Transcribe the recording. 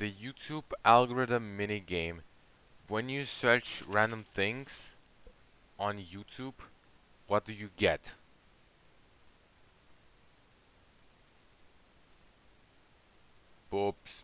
the YouTube algorithm mini game. When you search random things on YouTube, what do you get? Boops.